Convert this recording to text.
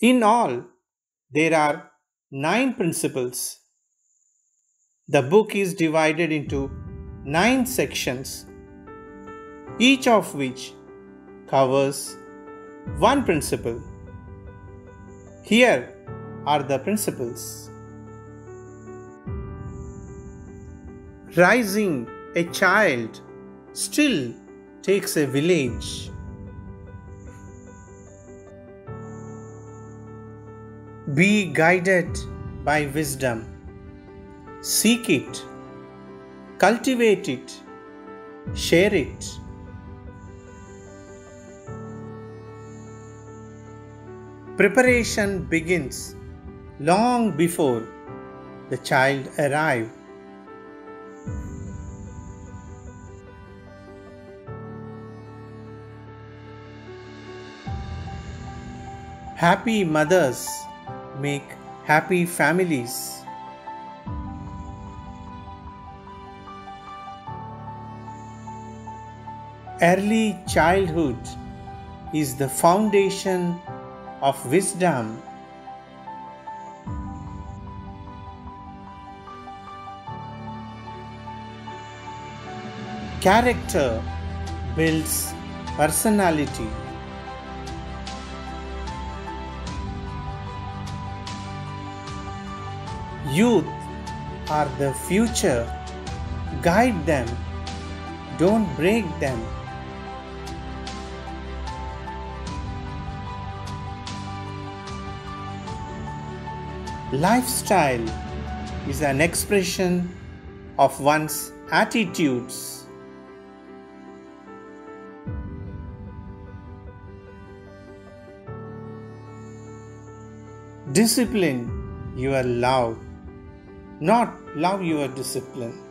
In all, there are nine principles. The book is divided into nine sections, each of which covers one principle. Here are the principles. Rising a child still takes a village. Be guided by wisdom. Seek it, cultivate it, share it. Preparation begins long before the child arrives. Happy mothers make happy families. Early childhood is the foundation of wisdom. Character builds personality. Youth are the future. Guide them. Don't break them. Lifestyle is an expression of one's attitudes. Discipline your love, not love your discipline.